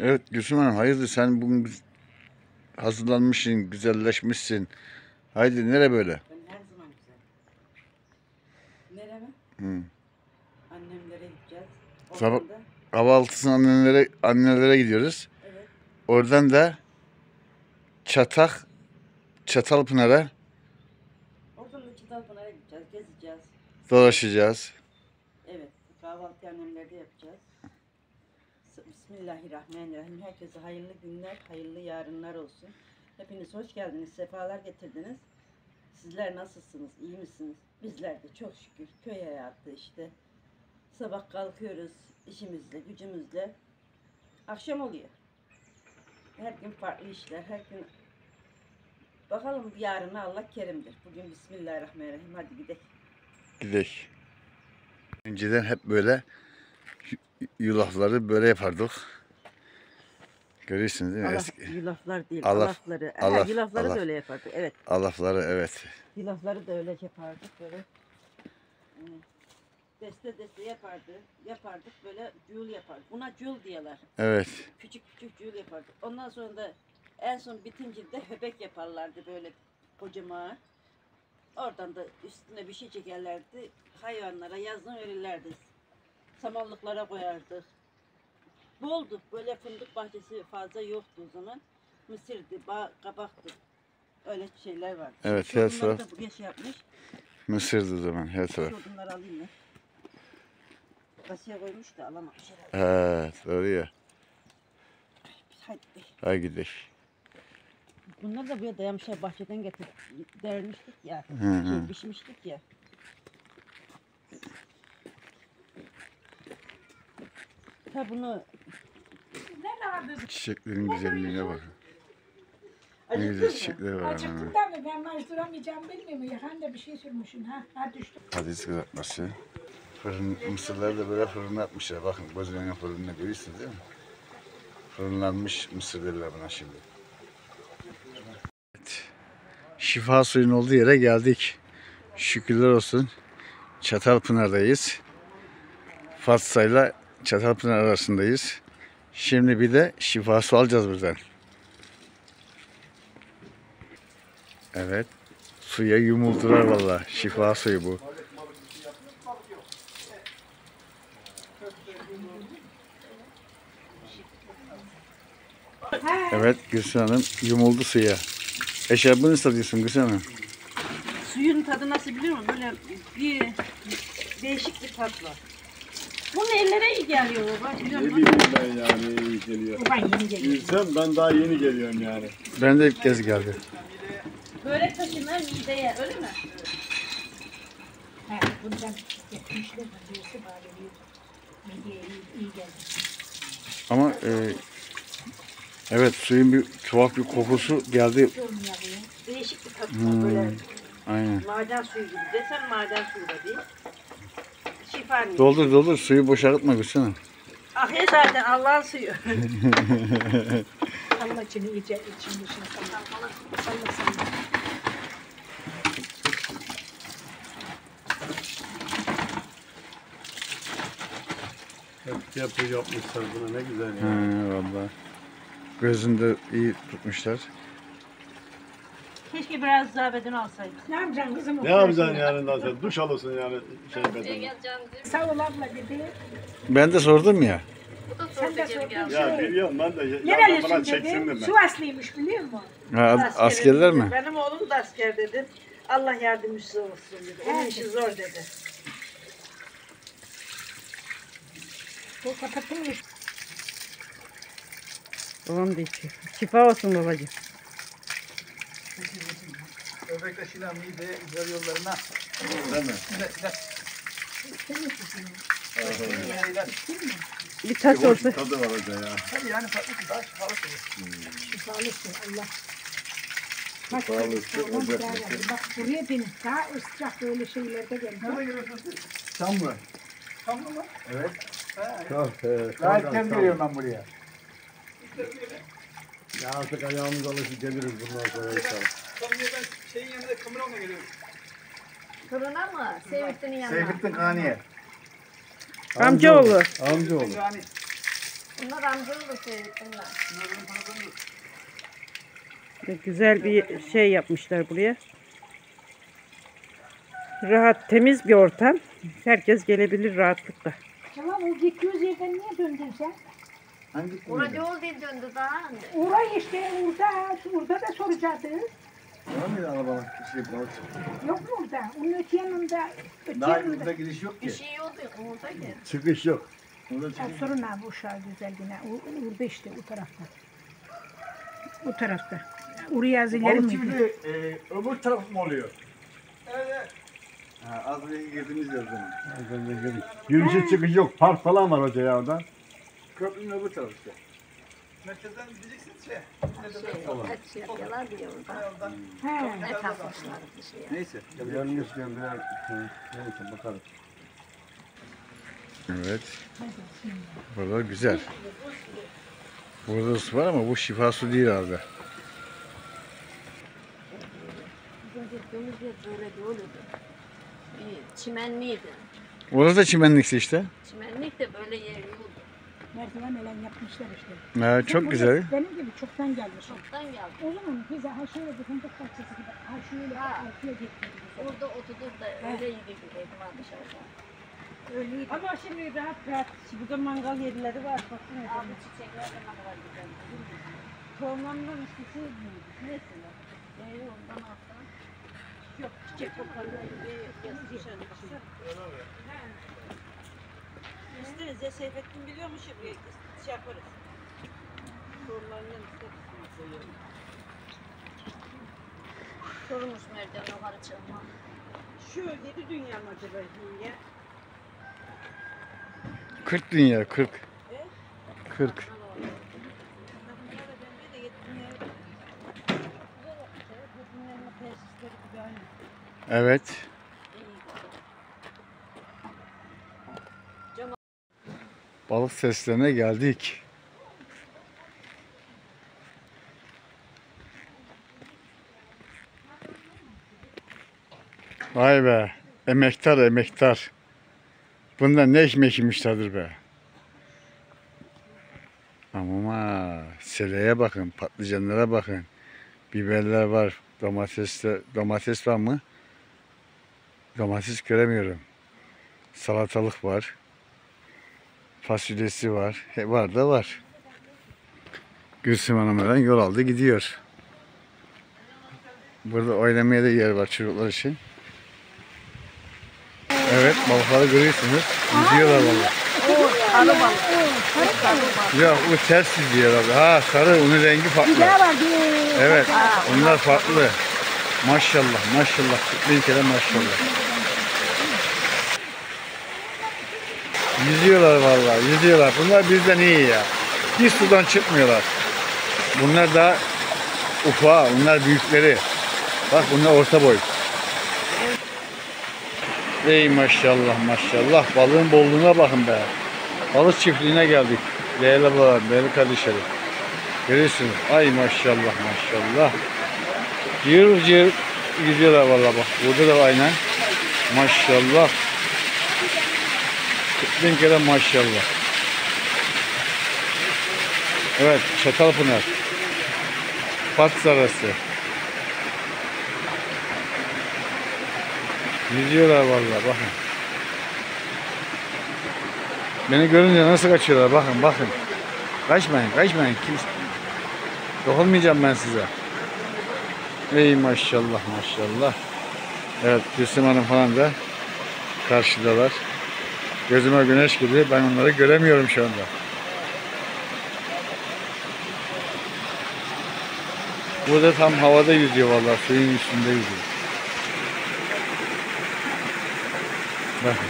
Evet Gülsüm Hanım hayırdır sen bugün hazırlanmışsın, güzelleşmişsin. Haydi nere böyle? Ben her zaman güzel. Nereye mi? Hı. Annemlere gideceğiz. Sabah- Oradan da- Kahvaltısına annelere, annelere gidiyoruz. Evet. Oradan da Çatak, Çatalpınar'a Oradan da Çıtalpınar'a gideceğiz. Gezeceğiz. dolaşacağız. Evet. Kahvaltı annemlerde yapacağız. Bismillahirrahmanirrahim. Herkese hayırlı günler, hayırlı yarınlar olsun. Hepiniz hoş geldiniz. Sefalar getirdiniz. Sizler nasılsınız? iyi misiniz? Bizler de çok şükür köy hayatı işte. Sabah kalkıyoruz işimizle, gücümüzle. Akşam oluyor. Her gün farklı işler, her gün Bakalım yarına Allah kerimdir. Bugün Bismillahirrahmanirrahim. Hadi gidelim. Gidelim. Önceden hep böyle yulafları böyle yapardık. Görüyorsunuz değil mi? Allah, Eski yulaflar değil, Alaf- alafları. Ha, alaf- yulafları alaf. da öyle yapardık. Evet, alafları evet. yulafları da öyle yapardık böyle. Deste deste yapardı, yapardık böyle cul yapardık. Buna cul diyorlar. Evet. Küçük küçük cul yapardık. Ondan sonra da en son bitince de höbek yaparlardı böyle kocaman. Oradan da üstüne bir şey çekerlerdi. Hayvanlara yazın verirlerdi. Samanlıklara koyardık. Boldu. Böyle fındık bahçesi fazla yoktu o zaman. Mısırdı, kabaktı. Öyle şeyler vardı. Evet, her taraf- da bu geç yapmış. Mısır'dı o zaman her taraf. Şu alayım ben. Kasaya koymuş da alamamış herhalde. Evet doğru ya. Hadi. Hadi gidelim. Bunlar da buraya dayamışlar bahçeden getir dermiştik ya. Hı hı. Şey, biçmiştik ya. Ha bunu Çiçeklerin güzelliğine bak. Ne güzel çiçekler var. Acıktım da mı? Ben mazduramayacağım bilmiyorum. Yakan da bir şey sürmüşsün ha. Ha düştü. Patates kızartması. Fırın, mısırları da böyle fırına atmışlar. Bakın önüne fırında görüyorsunuz değil mi? Fırınlanmış mısır derler buna şimdi. Evet. Şifa suyun olduğu yere geldik. Şükürler olsun. Çatalpınar'dayız. Fatsa'yla Çatalpınar arasındayız. Şimdi bir de şifa su alacağız buradan. Evet. Suya yumuldular valla. Şifa suyu bu. Evet Gülsün Hanım yumuldu suya. Eşarbını ıslatıyorsun Gülsün Hanım. Suyun tadı nasıl biliyor musun? Böyle bir değişik bir tat var. Bunun ellere iyi geliyor baba. Ne bileyim ben yani iyi geliyor. Ben yeni geliyorum. Bilsem ben daha yeni geliyorum yani. Ben de ilk kez geldi. Börek taşınlar mideye öyle mi? Ha, bundan gitmişler. Birisi bağırıyor. Medyaya iyi, iyi geldi. Ama e, evet suyun bir tuhaf bir kokusu geldi. Değişik bir tat var Hmm. böyle. Aynen. Maden suyu gibi desem maden suyu da değil. Niyeti. Doldur doldur suyu boşaltma Gülsün Hanım. Ah ya zaten Allah'ın suyu. Allah için iyice için dışına salla. Salla salla. Hep yapı yapmışlar buna ne güzel He ya. valla. Gözünde iyi tutmuşlar. Keşke biraz daha beden alsaydık. Ne yapacaksın kızım? Ne yapacaksın yani nasıl? Duş alırsın yani şey bedeni. Sağ ol abla dedi. Ben de sordum ya. Sen de sordun Ya biliyorum ben de Nerelisin bana çeksin dedi. de Sivaslıymış biliyor musun? Ha, as- askerler mi? Benim oğlum da asker dedim. Allah yardımcısı olsun dedi. Onun işi zor dedi. O kapatılmış. Babam da içiyor. Şifa olsun babacığım. Özellikle Şilan mide idrar yollarına Değil mi? Bir taş olsa. tadı var hoca ya. tabii yani bir daha şifalı olur. Şifalısın Allah. Bak, buraya bin. Daha ıslak böyle şeylerde geldi. Nerede görüyorsunuz siz? Çam mı? Tamam mı? Evet. Ha, Gayet çam, kem çam. geliyorum ben buraya. İşte böyle. Ya artık ayağımız alışıp geliriz bundan sonra inşallah. Şeyin yanında kameramla geliyorum. Toruna mı? Seyfettin'in yanına. Seyfettin Kaniye. Amcaoğlu. Amcaoğlu. Yani Bunlar amcalı da seyrettiler. Güzel bir şey yapmışlar buraya. Rahat, temiz bir ortam. Herkes gelebilir rahatlıkla. Tamam o gittiğimiz yerden niye döndün sen? Hangi Orada yol değil döndü daha. Orayı işte orada, orada da soracaktı. Var mıydı araba şey balık? Yok mu orada? Onun öte yanında, öte Daha yanında. burada giriş yok Bir ki. şey yoldu oradaydı. Çıkış yok. Burada Ha, çıkış sorun ha bu uşağı güzel yine. O- Orada işte o tarafta. O tarafta. Oraya az ileri Balık miydi? e, öbür taraf mı oluyor? Ha, az önce girdiğimiz yer o zaman. Girişi çıkış yok. Park falan var hoca ya orada. Köprünün öbür tarafı işte. Merkezden gideceksiniz şey. Şey yapıyorlar diye orada. He. Ne takmışlar bir şey. Neyse. Neyse bakarız. Evet. Burada güzel. Burada da su var ama bu şifa su değil herhalde. Gittiğimiz yer böyle çimenliydi. Orası da çimenlikse işte. Çimenlik de böyle yer yoktu. Merdiven elen yapmışlar işte. Ha, çok Burada güzel. Benim gibi çoktan gelmiş. Çoktan geldi. O zaman bize ha şöyle bir fındık parçası gibi ha şöyle Ha. ortaya getirdi. Orada oturduk da öyle yedik dedim ha dışarıda. Öyleydi. Ama şimdi rahat rahat. Burada mangal yerleri var. Bakın Abi çiçekler de ne kadar güzel. Tohumlarından işte Mesela. Yani ondan alttan. yok. Çiçek koparlar gibi dışarı. İsteriz ya Seyfettin biliyormuş ya buraya şey yaparız. Tohumlarından isteriz. Sormuş merdiven yukarı çıkma. Şu yedi dünya mı acaba ya? 40 dünya 40. 40. Bunlar da bende de yedi dünya. Yedi dünyanın tesisleri gibi aynı. Evet. Balık seslerine geldik. Vay be. Emektar emektar. Bunlar ne ekmek yemişlerdir be. Ama seleye bakın, patlıcanlara bakın. Biberler var, domatesler, domates var mı? Domates göremiyorum. Salatalık var. Fasulyesi var. He, var da var. Gülsüm Hanım'dan yol aldı gidiyor. Burada oynamaya da yer var çocuklar için. Evet balıkları görüyorsunuz. Yüzüyorlar valla. Sarı balık. Yok bu ters yüzüyor abi. Ha sarı onun rengi Bir farklı. bir. Evet onlar farklı. Maşallah maşallah. Bin kere maşallah. Yüzüyorlar vallahi yüzüyorlar. Bunlar bizden iyi ya. Hiç sudan çıkmıyorlar. Bunlar da ufa, bunlar büyükleri. Bak bunlar orta boy. Ey maşallah maşallah. Balığın bolluğuna bakın be. Balık çiftliğine geldik. Değerli ablalar, değerli kardeşlerim. Görüyorsunuz. Ay maşallah maşallah. Cır cır gidiyorlar vallahi bak. Burada da aynen. Maşallah. 40 bin kere maşallah. Evet Çatalpınar. Fats arası. Yüzüyorlar vallahi bakın. Beni görünce nasıl kaçıyorlar bakın bakın. Kaçmayın kaçmayın. Kimse... Dokunmayacağım ben size. Ey maşallah maşallah. Evet Gülsüm Hanım falan da karşıdalar. Gözüme güneş gibi ben onları göremiyorum şu anda. Burada tam havada yüzüyor vallahi suyun üstünde yüzüyor. Bakın.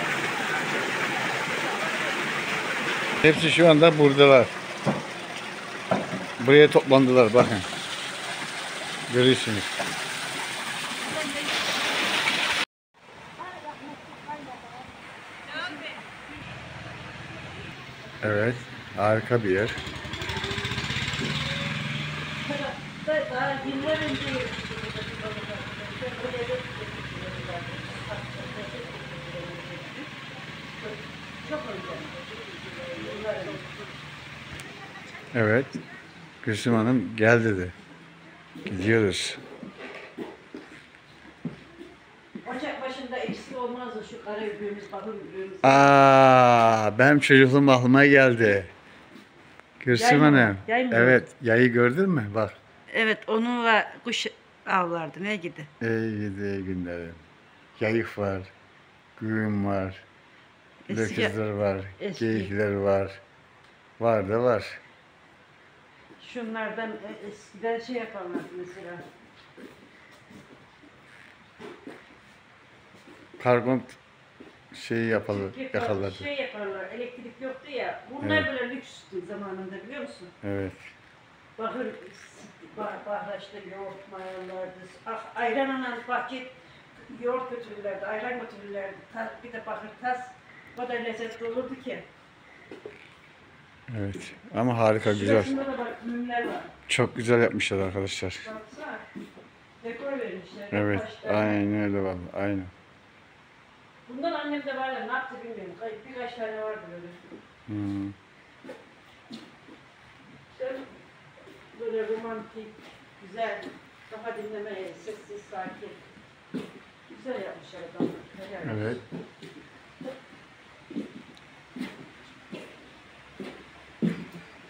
Hepsi şu anda buradalar. Buraya toplandılar bakın. Görüyorsunuz. Evet, harika bir yer. Evet. Gülsüm Hanım gel dedi. Gidiyoruz. Aa, benim çocukluğum aklıma geldi. Gülsüm Yay mı? Hanım. Yay mı? Evet, yayı gördün mü? Bak. Evet onunla kuş avlardı ne gidi. Ey gidi günlerim. Yayık var. Güğüm var. Eski- var. eski- Geyikler var. Var da var. Şunlardan e, eskiden şey yaparlardı mesela. Karbon şeyi yapalı, Yapar- yakaladı. Şey yaparlar, elektrik yoktu ya. Bunlar Evet. böyle lükstü zamanında biliyor musun? Evet. Bakır, bah, bahraçta yoğurt mayalardı. Ah, ayran anan bahçe yoğurt götürürlerdi, ayran götürürlerdi. Tas, bir de bakır tas. O da lezzetli olurdu ki. Evet. Ama harika güzel. Şurasında da bak mümler var. Çok güzel yapmışlar arkadaşlar. Baksana. Dekor vermişler. Evet. başlar. Aynen öyle vallahi. Aynen. Bundan annem de var ya ne yaptı bilmiyorum. Kay- Birkaç tane vardı böyle. Hmm. İşte böyle romantik, güzel, kafa dinlemeye, sessiz, sakin. Güzel yapmışlar adamlar. Helal olsun. Evet.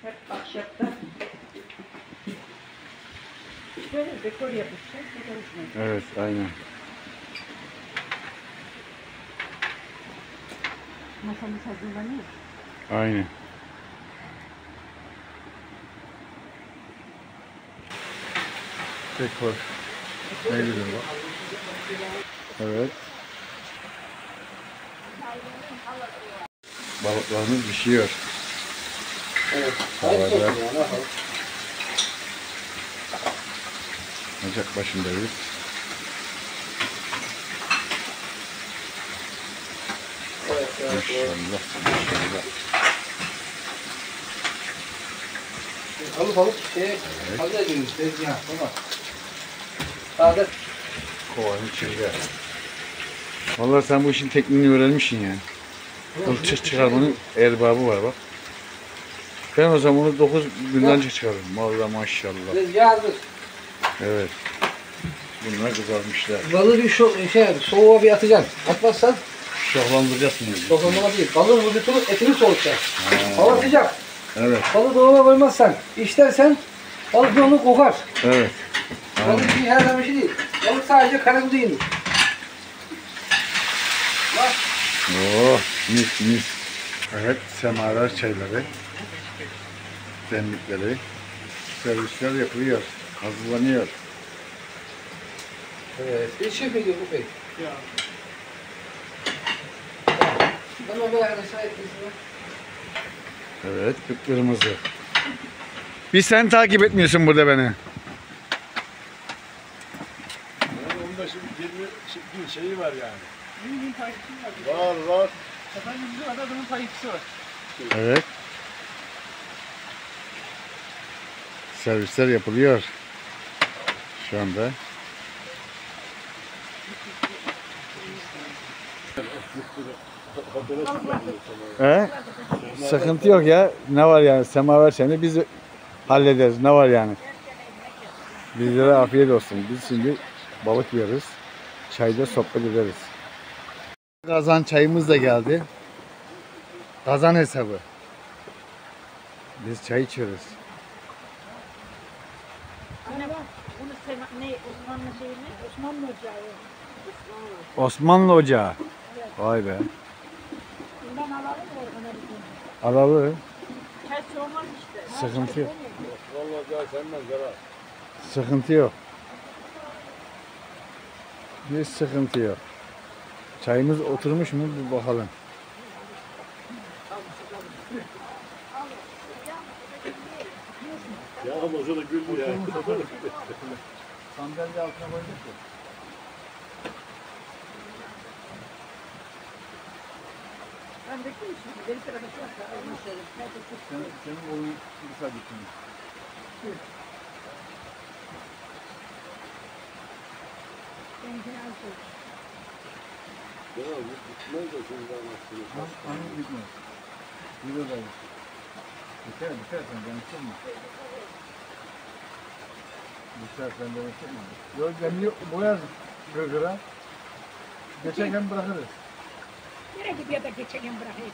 Hep ahşapta. Böyle dekor yapmışlar. Hoşuma gitti. Evet. Aynen. Masamız hazırlanıyor. Aynen. Dekor. Ne güzel bak. Evet. Balıklarımız pişiyor. Evet. Havada. Ocak başındayız. Evet, evet, evet. Maşallah. Maşallah. Alıp alıp şeye hazır ediniz. Tezgah. Tamam. Sade. Kovanın içinde. Vallahi sen bu işin tekniğini öğrenmişsin yani. Kılçık çıkarmanın erbabı var bak. Ben o zaman onu 9 günden önce çıkardım. Vallahi maşallah. Tezgah hazır. Evet. Bunlar kızarmışlar. Balığı bir şu, şey, soğuğa bir atacaksın. Atmazsan Şahlandıracaksın yani. dokunma değil. Balığın vücudunu etini soğutacaksın. Hava sıcak. Evet. Balığı dolaba koymazsan, işlersen balık onu kokar. Evet. Balık şey her zaman bir şey değil. Balık sadece karakuzu indir. Bak. Oh mis mis. Evet semaver çayları. Demlikleri. Servisler yapılıyor. Hazırlanıyor. Evet. Bir şey peki bu peki. Ya. Arkadaşlar. Evet kıpkırmızı. Bir sen takip etmiyorsun burada beni. Yani onda şimdi 20 bir şeyi var yani. Var var. Efendim bizim adamın takipçisi var. Evet. Servisler yapılıyor. Şu anda. He? Sıkıntı yok ya. Ne var yani? Semaver seni biz hallederiz. Ne var yani? Bizlere afiyet olsun. Biz şimdi balık yeriz. Çayda sohbet ederiz. Kazan çayımız da geldi. Kazan hesabı. Biz çay içiyoruz. Osmanlı Ocağı. Osmanlı Ocağı. Vay be. Bundan alalım mı Orhan'a bir? Alalı. Ters olmaz işte. Sıkıntı yok. Vallahi senden zarar. Sıkıntı yok. Hiç sıkıntı yok. Çayımız oturmuş mu bir bakalım. Ya ama o da güldü ya. Sandalye altına koyduk ya. Ben bekliyorum şimdi. Benim arkadaşım var. Senin, senin kolun kısa gittin. Benimkini az koy. Ya gitmez de şimdi anasını. Hangi gitmez? Videodayız. Biter biter sen beni sıkma. Biter sen beni sıkma. Yok demli boyar gırgıra. Geçerken bırakırız. Nereye gidiyor da geçen bırakıyor.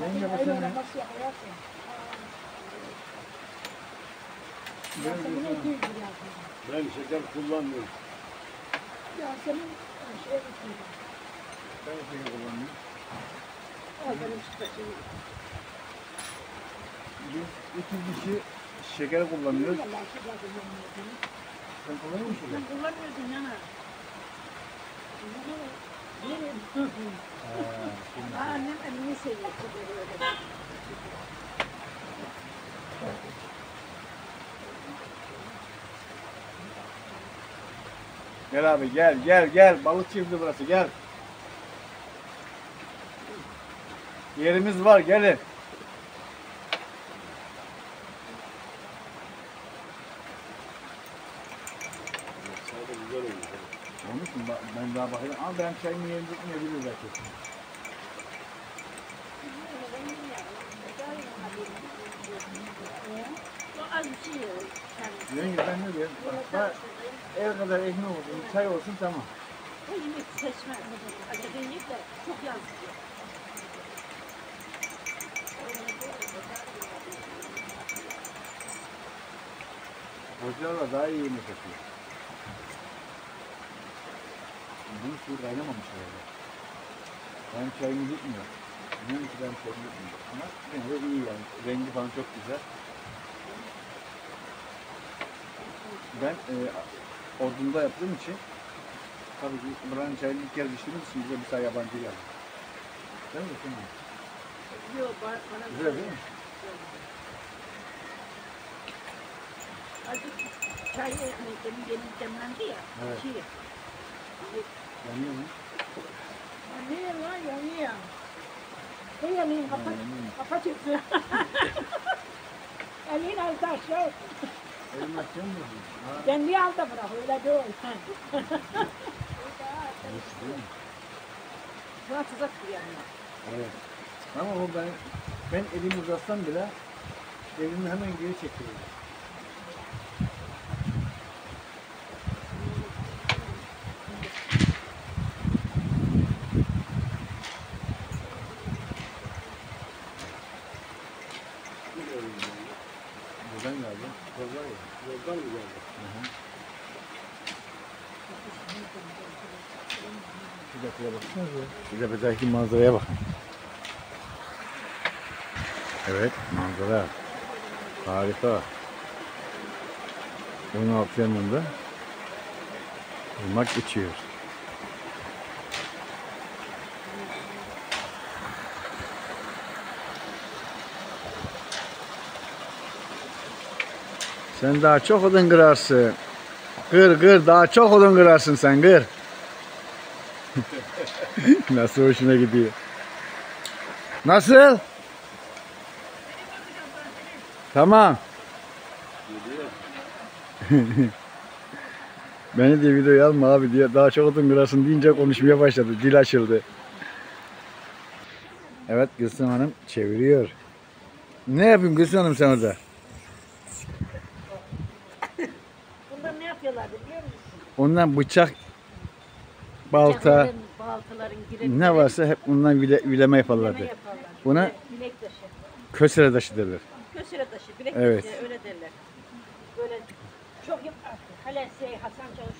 Yenge bu sene. Nasıl yaparsın? Ben ya? Şeker kullanmıyorum. Yasemin şey. Ben şeker kullanıyorum. Al benim çıkacağım. Biz iki kişi şeker kullanıyoruz. Sen kullanıyor musun? Sen kullanmıyorsun yana. Aa, Annem elini seviyor. Gel abi gel gel gel. Balık çiftliği burası gel. Yerimiz var gelin. Sade güzel olmuş. Olmuş Ben daha bakayım. Ama ben çayımı yerini tutmayabilir belki. Bir ben ne diyeyim? Ev kadar ekmek olsun, çay olsun tamam. O yemek seçmez. Acı değil de çok yazık. Hocalarla daha iyi yemek yapıyor. Bunun suyu kaynamamış herhalde. Ben çayımı gitmiyor. Diyorum ki ben çayımı gitmiyor. Ama yine de iyi yani. Rengi falan çok güzel. Ben e, odunda yaptığım için tabii ki buranın çayını ilk kez içtiğimiz için bize bir say yabancı geldi. Değil mi? Değil mi? Yok bana Güzel değil mi? Acı çay ekmeklerin yeni demlendi ya. Evet. Şey, Yanıyor mu? Yanıyor lan yanıyor. Ne Kapat. yanıyor. Kapat çıktı. Elin altı aşağı. Elim açıyor mu? Ha, Kendi alta bırak öyle değil. buna tuzak. Evet. Ama o ben ben elimi uzatsam bile elimi hemen geri çekiyorum. Buradan geldi. Pazar ya. Yoldan mı geldi? Şu tepeye bak. Şu tepedeki manzaraya bak. Evet manzara. Harika. 16 yanında ırmak geçiyor. Sen daha çok odun kırarsın. Kır kır daha çok odun kırarsın sen kır. Nasıl hoşuna gidiyor? Nasıl? Tamam. Beni de videoya alma abi diye daha çok odun kırasın deyince konuşmaya başladı. Dil açıldı. Evet Gülsüm Hanım çeviriyor. Ne yapıyorsun Gülsüm Hanım sen orada? Bunlar ne yapıyorlar biliyor musun? Ondan bıçak, balta, baltaların ne varsa hep bundan bile, bileme yaparlardı. bileme yaparlar. Buna bilek taşı. kösele taşı derler. Kösele taşı, bilek Evet. taşı öyle derler. Böyle çok yap Halil şey, Hasan Çavuş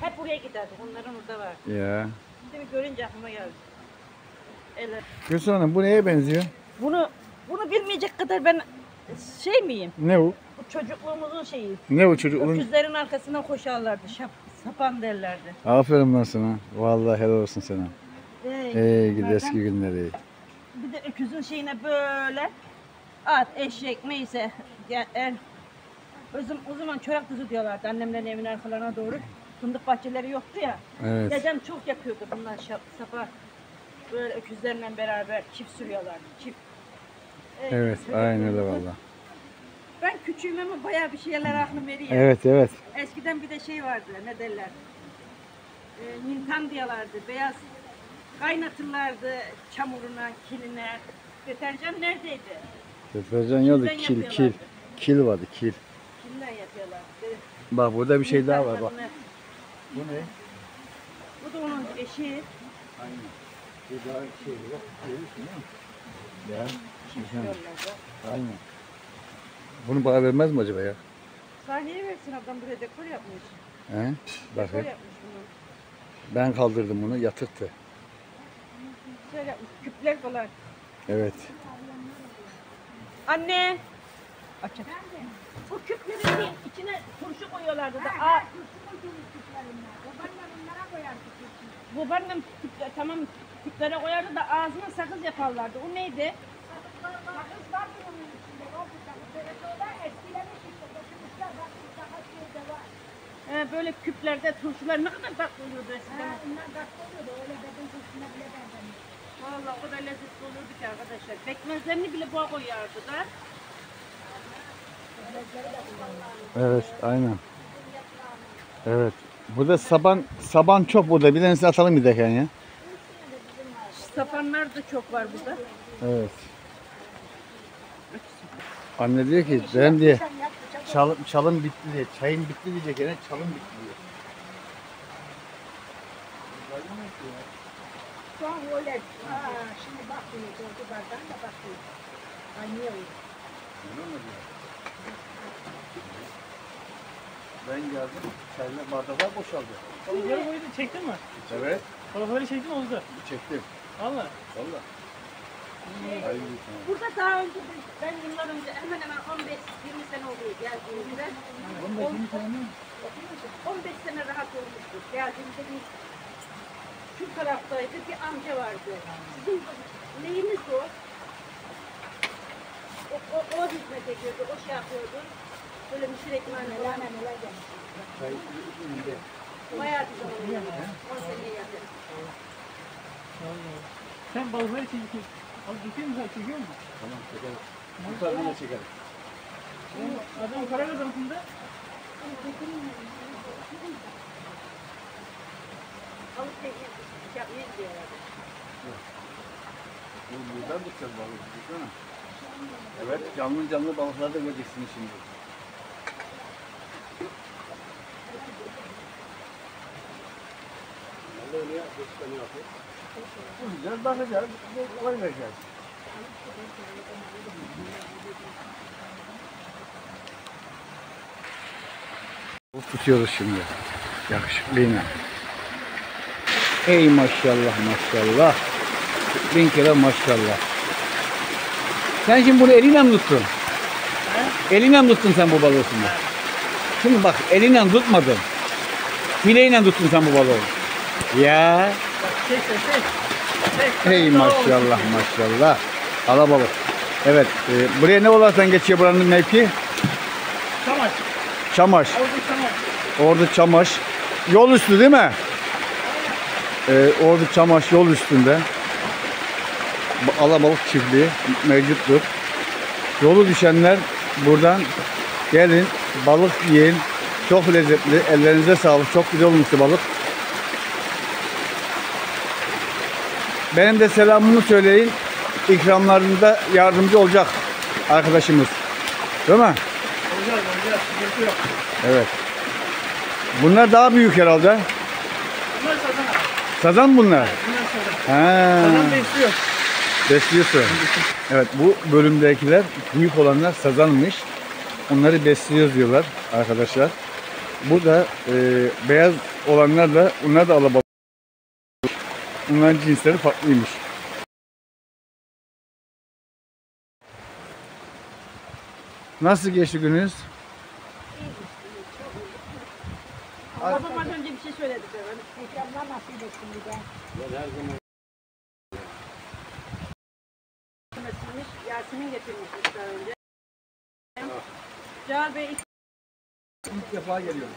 hep buraya giderdi. Onların orada var. Ya. Şimdi görünce aklıma geldi. Evet. Gülsüm Hanım bu neye benziyor? Bunu bunu bilmeyecek kadar ben şey miyim? Ne bu? Bu çocukluğumuzun şeyi. Ne bu çocuk? Onun... Öküzlerin arkasından koşarlardı. Şap, sapan derlerdi. Aferin lan sana. Vallahi helal olsun sana. Ee, Ey gidi eski günleri. Bir de öküzün şeyine böyle at, eşek neyse. Ya, er, zaman, o zaman çorak tuzu diyorlardı annemlerin evinin arkalarına doğru. Fındık bahçeleri yoktu ya. Evet. Dedem çok yapıyordu bunlar şap, sapa. Böyle öküzlerle beraber çift sürüyorlardı. Çift. Ee, Evet aynen öyle valla. Ben küçüğüm ama bayağı bir şeyler aklım veriyor. Evet evet. Eskiden bir de şey vardı ne derler. E, mintan diyorlardı. Beyaz kaynatırlardı çamuruna, kiline. Deterjan neredeydi? Deterjan yoktu. Kil kil. Kil vardı kil. Kimden yapıyorlardı? Bak burada bir şey daha var bak. Mintan Bu ne? Bu da onun eşi. Bu daha şey bak. Görüyorsun değil mi? Ya. Aynen. Bunu bana vermez mi acaba ya? Sahneye versin adam buraya dekor yapmış. He? Dekor Bakın. yapmış bunu. Ben kaldırdım bunu yatıktı. Güzel yapmış. Küpler falan. Evet. Anne. Açın. Bu küplerin içine turşu koyuyorlardı da. Aa, babaannem küple, tamam küplere koyardı da ağzına sakız yaparlardı. O neydi? Ee, böyle küplerde turşular ne kadar tatlı oluyordu eskiden. Vallahi o kadar lezzetli olurdu ki arkadaşlar. Pekmezlerini bile boğa koyardı da. Evet aynen. Evet. Burada saban saban çok burada. Bir tanesini atalım bir dakika ya. Sapanlar da çok var burada. Evet. Anne diyor ki ben diye çalım, çalım bitti diye. Çayın bitti diyecek yine çalım bitti diyor. Şu an öyle. Ha, şimdi bakmıyor. Gördü bardan da bakıyor. Kaynıyor. Ben geldim. Çayla bardaklar boşaldı. Boyunca çektin mi? Evet. Balıkları çektin mi Oğuz'da? Çektim. Valla. Valla. Burada daha önce ben yıllar önce hemen hemen 15-20 sene oluyor geldiğimizde. 15 sene mi? 15 sene rahat olmuştuk. Geldiğimde bir şu taraftaydı bir amca vardı. Sizin neyiniz o? O, o, o hizmet ediyordu, o şey yapıyordu. Böyle müşir ekmeğine falan. Bayağı bir zaman oldu. 10 seneye yakın. Sen balıkları çekiyorsun. Çekiyor musun? sen? Çekiyor musun? Tamam çekelim. Bu tarafını da çekelim. Adam para kazanında. Alıp teknik yapmaya gidiyorlardı. Bu buradan tutacağız balığı. Baksana. Evet canlı canlı balıkları da göreceksiniz şimdi. Bulacağız, bakacağız, vereceğiz. Tutuyoruz şimdi. Yakışıklı yine. Ey maşallah maşallah. Bin kere maşallah. Sen şimdi bunu elinle mi tuttun? Elinle mi tuttun sen bu balığı şimdi? Şimdi bak elinle tutmadın. Fileyle tuttun sen bu balığı. Ya. Çek çek çek. Çek. Ey Daha maşallah maşallah. Alabalık. Evet. e, buraya ne olarsan geçiyor buranın mevki? Çamaş. Çamaş. Orada çamaş. Ordu Çamaş. Yol üstü değil mi? Ee, Ordu Çamaş yol üstünde. Alabalık çiftliği mevcuttur. Yolu düşenler buradan gelin balık yiyin. Çok lezzetli. Ellerinize sağlık. Çok güzel olmuştu balık. Benim de selamımı söyleyin. İkramlarında yardımcı olacak arkadaşımız. Değil mi? Olacağız olacağız. Sıkıntı yok. Evet. Bunlar daha büyük herhalde. Bunlar sazana. Sazan bunlar. Bunlar sazan. Ha. Sazan besliyor. Besliyorsun. Evet bu bölümdekiler büyük olanlar sazanmış. Onları besliyoruz diyorlar arkadaşlar. Burada e, beyaz olanlar da onlar da alabalık. Bunların cinsleri farklıymış. Nasıl geçti gününüz? Babam az önce bir şey söyledi. İnşallah nasip etsin bir de. Getirmiş, Yasemin getirmiş daha önce. Cahal Bey İlk defa geliyorum.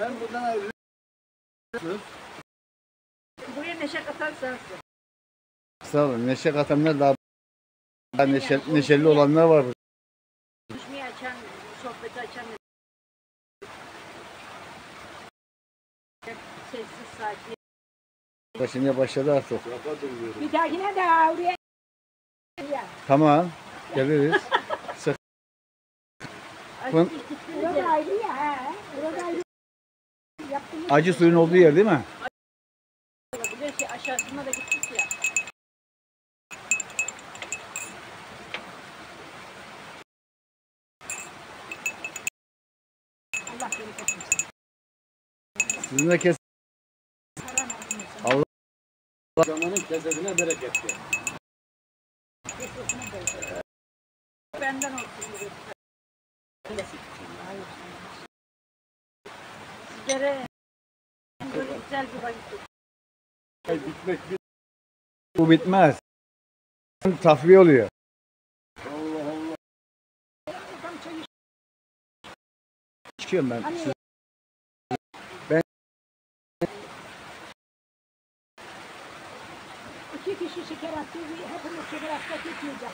Ben buradan ayrılıyorum. buraya neşe katan sensin. Sağ olun. Neşe katanlar daha daha neşe, neşeli olanlar var. Konuşmayı açan, sohbeti açan sessiz sakin. Şimdi başladı artık. Bir dahakine de oraya Tamam. Geliriz. Fın- Orada ayrı ya. Yaptığımız Acı suyun olduğu yer değil mi? olabilir ki aşağısına da gittik ya. Allah beni korusun. Sizin de kes. Zamanın kesesine bereket ver. Benden olsun. Dedi. Sizlere böyle güzel bir vakit Bitmek bir Bu bitmez. Takviye oluyor. Allah Allah. Çıkıyorum ben. Hani- Siz- iki kişi şeker attı. Hepimiz şeker attık. Gitmeyecek.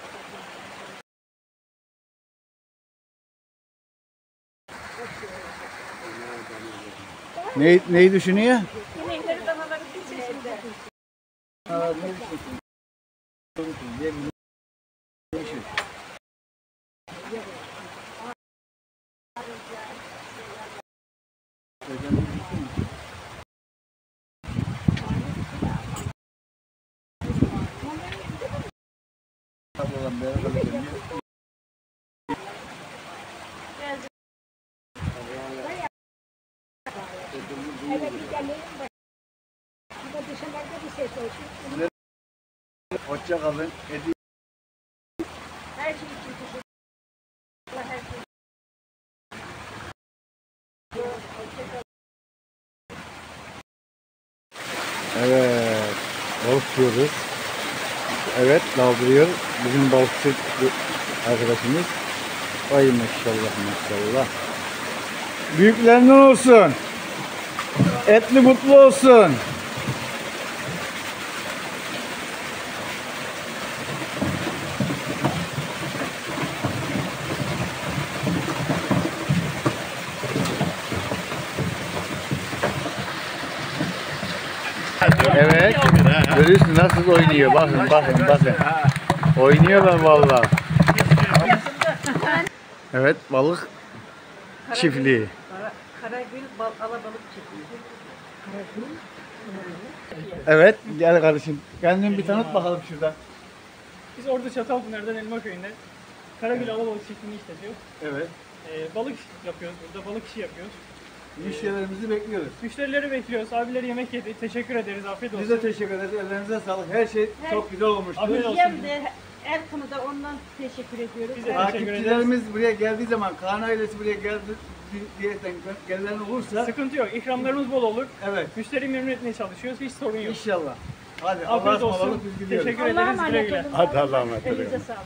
Neyi, neyi düşünüyor? İnekleri danaları bir sesinde. Evet gidelim. Ama dışarıda bir ses olsun. Hoşça kalın. Her şey için teşekkür Allah her şey. Evet. Balık tutuyoruz. Evet daldırıyor. Bizim balıkçı arkadaşımız. Ay maşallah maşallah. Büyüklerinden olsun. Etli mutlu olsun. Evet. Görüyorsun nasıl oynuyor. Bakın bakın bakın. Oynuyorlar vallahi. Evet balık çiftliği. Kara, Karagül bal, alabalık çiftliği. Evet gel kardeşim. Kendini bir tanıt bakalım şuradan. Biz orada Çatalpınar'dan Elma Köyü'nde Karagül Alabalık çiftliğini işletiyoruz. Evet. Ee, balık yapıyoruz burada, balık işi yapıyoruz. Müşterilerimizi bekliyoruz. Müşterileri bekliyoruz, abileri yemek yedi. Teşekkür ederiz, afiyet olsun. Biz de teşekkür ederiz. Ellerinize sağlık. Her şey çok güzel olmuştu. Afiyet olsun. Yem de Erkan'ı da ondan teşekkür ediyoruz. Biz de teşekkür ederiz. Takipçilerimiz buraya geldiği zaman, Kaan ailesi buraya geldi diyerekten gelen olursa Sıkıntı yok, ikramlarımız bol olur. evet Müşteri memnun etmeye çalışıyoruz, hiç sorun yok. inşallah. Hadi Allah'a Afiyet olsun. ısmarladık biz gidiyoruz. Teşekkür Allah'a ederiz, güle emanet güle. olun. Hadi Allah'a emanet olun. Elinize sağlık.